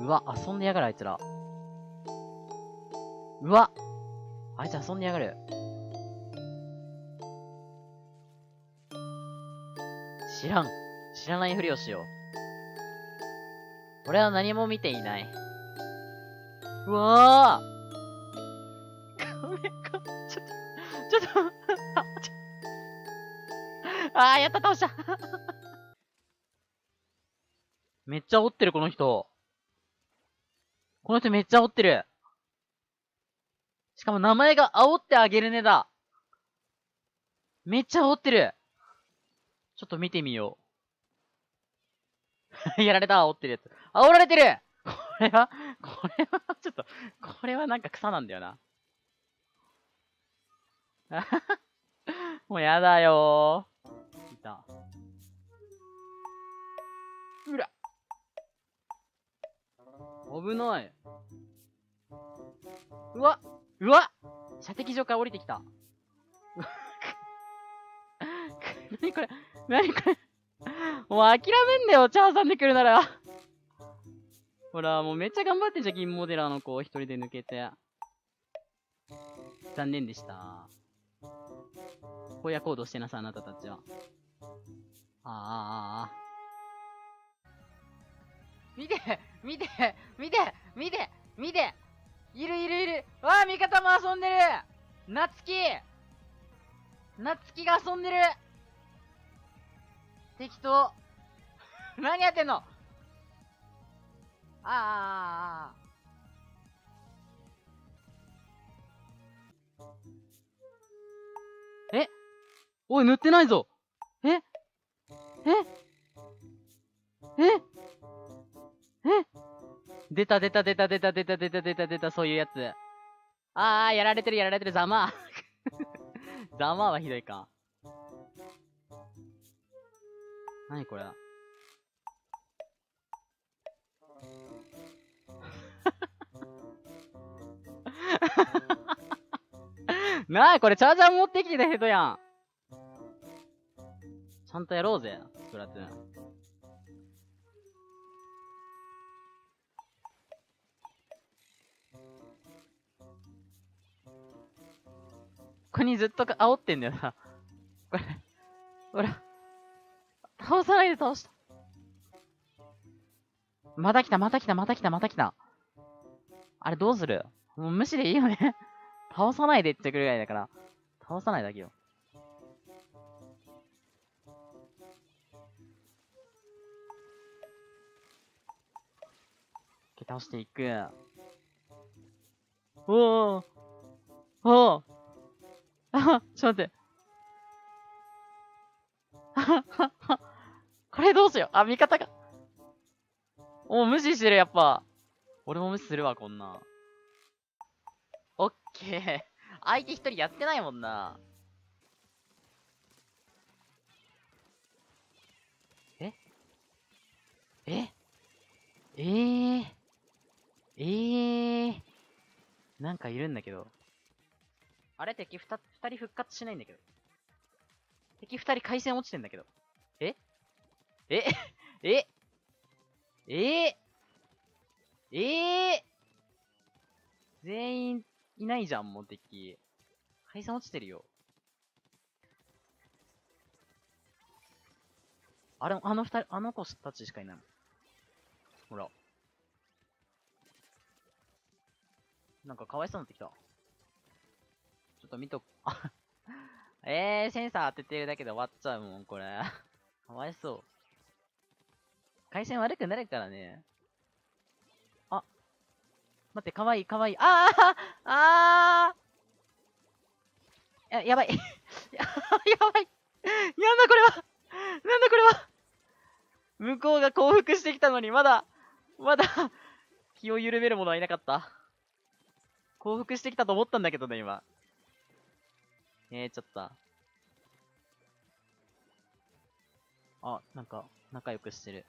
うわ、遊んでやがる、あいつら。うわあいつ遊んでやがる。知らん。知らないふりをしよう。俺は何も見ていない。うわぁごめん、ごめん、ちょっと、ちょっと、あ、あ、やった、倒しためっちゃ煽ってる、この人。この人めっちゃ煽ってる。しかも名前が煽ってあげるねだ。めっちゃ煽ってる。ちょっと見てみよう。やられた、煽ってるやつ。煽られてるこれは、これは、ちょっと、これはなんか草なんだよな。もうやだよー。いた。うら。危ない。うわうわ射的場から降りてきた。なにこれなにこれもう諦めんだよ、チャーさんで来るなら。ほら、もうめっちゃ頑張ってんじゃん、銀モデラーの子、一人で抜けて。残念でした。荒野行動してなさい、あなたたちは。ああ、ああ、ああ。見て見て見て見て見ているいるいる。わあ、味方も遊んでる。なつきなつきが遊んでる。適当。何やってんの？ああ、ああ、ああ。え？おい、塗ってないぞ。ええ？え？え？出た出た出た出た出た出た出た出た、そういうやつ。あー、やられてるやられてる、ざまざまはひどいか。なにこれなあ、これチャージャー持ってきてた人やん。ちゃんとやろうぜ、スプラトゥーン。ここにずっと煽ってんだよな。これ。ほら。倒さないで倒した。また来た、また来た、また来た、また来た。あれどうする？もう無視でいいよね。倒さないでってくるぐらいだから。倒さないだけよ。倒していく。おーおーあ、ちょっと待って。これどうしよう。あ、味方が。お無視してる、やっぱ。俺も無視するわ、こんな。オッケー。相手一人やってないもんな。え？え？えー、えー、なんかいるんだけど。あれ？敵二人復活しないんだけど。敵二人回線落ちてんだけど。え？え？え？え？え？え全員いないじゃん、もう敵。回線落ちてるよ。あれ、あの二人、あの子たちしかいない。ほら。なんかかわいそうになってきた。ちょっと見と、あ えー、センサー当ててるだけで終わっちゃうもん、これ。かわいそう。回線悪くなるからね。あ。待って、かわいい、かわいい。あー あーや、やばい。や、やばい。なんだこれはなんだこれは向こうが降伏してきたのに、まだ、まだ、気を緩める者はいなかった。降伏してきたと思ったんだけどね、今。えー、ちょっと。あ、なんか、仲良くしてる。